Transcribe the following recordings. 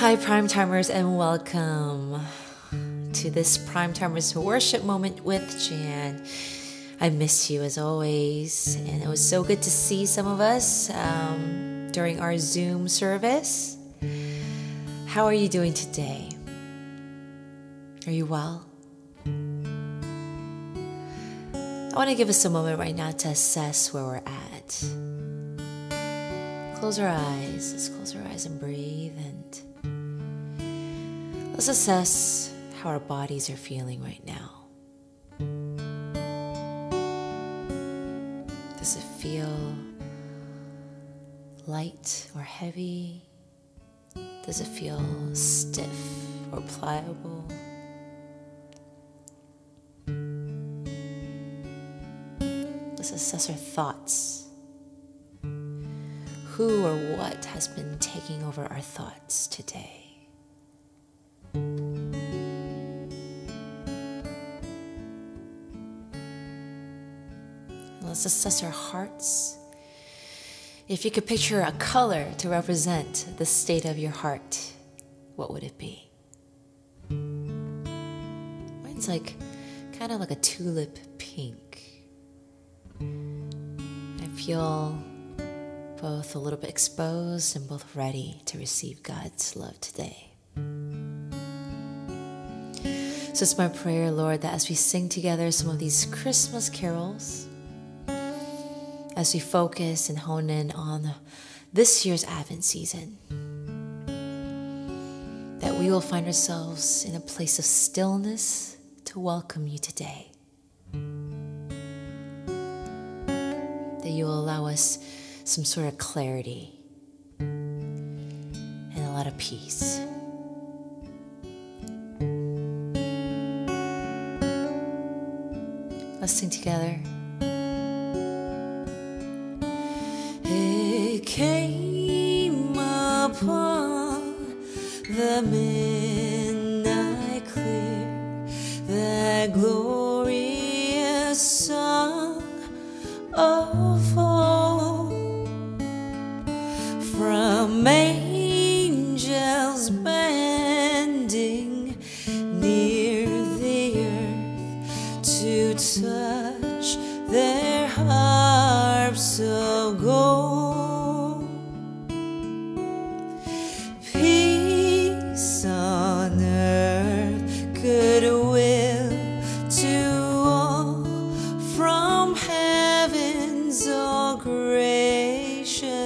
Hi, Prime Timers, and welcome to this Prime Timers worship moment with Jan. I miss you as always, and it was so good to see some of us um, during our Zoom service. How are you doing today? Are you well? I want to give us a moment right now to assess where we're at. Close our eyes. Let's close our eyes and breathe and Let's assess how our bodies are feeling right now. Does it feel light or heavy? Does it feel stiff or pliable? Let's assess our thoughts. Who or what has been taking over our thoughts today? Let's assess our hearts. If you could picture a color to represent the state of your heart, what would it be? Mine's like kind of like a tulip pink. I feel both a little bit exposed and both ready to receive God's love today. So it's my prayer, Lord, that as we sing together some of these Christmas carols, as we focus and hone in on this year's Advent season. That we will find ourselves in a place of stillness to welcome you today. That you will allow us some sort of clarity and a lot of peace. Let's sing together. Came upon the midnight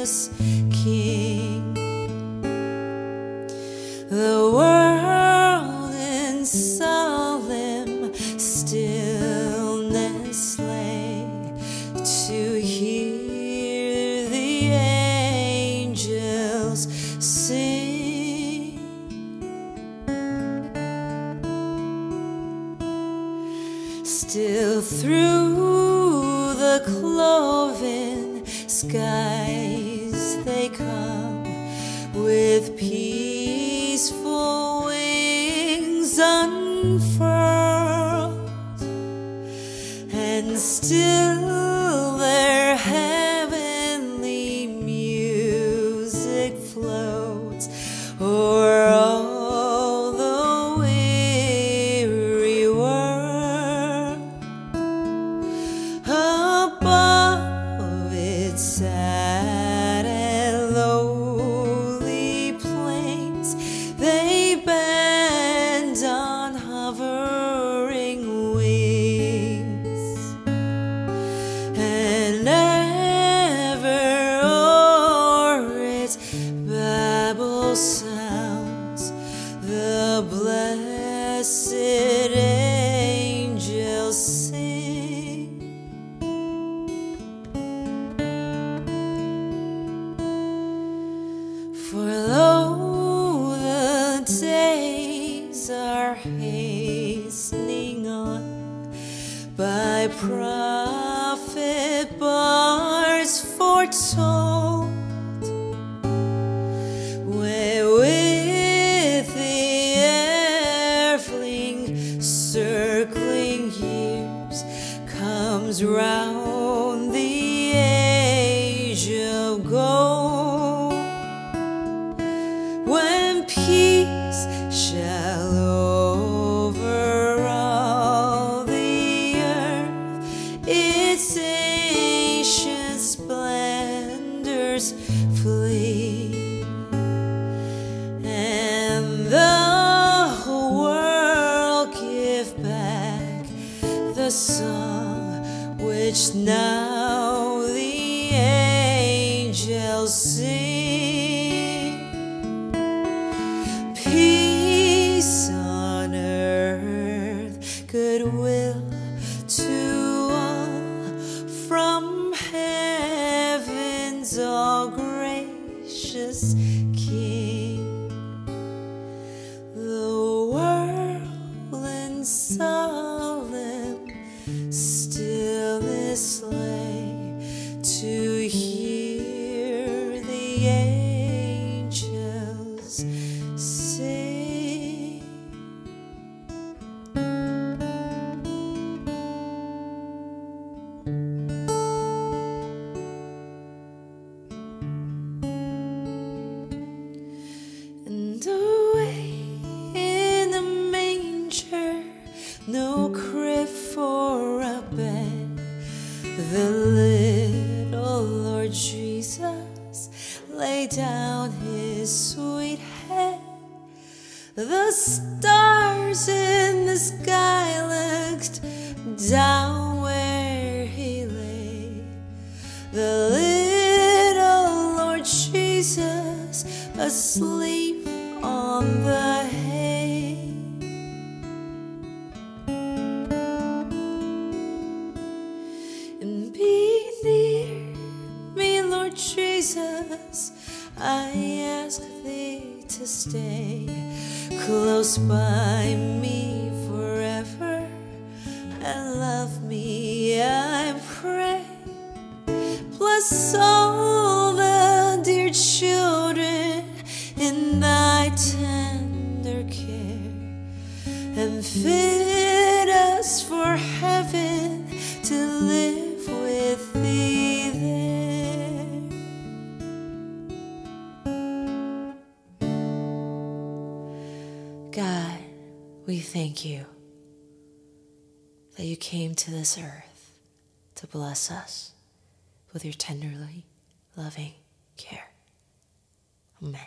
King. The world in solemn stillness lay to hear the angels sing. Still through the cloven skies bars foretold, fears flee, and the world give back the song which now gracious the little Lord Jesus lay down his sweet head. The stars in the sky looked down where he lay. The little Lord Jesus asleep on the Jesus. I ask thee to stay close by me forever and love me, I pray. Bless all thank you that you came to this earth to bless us with your tenderly loving care. Amen.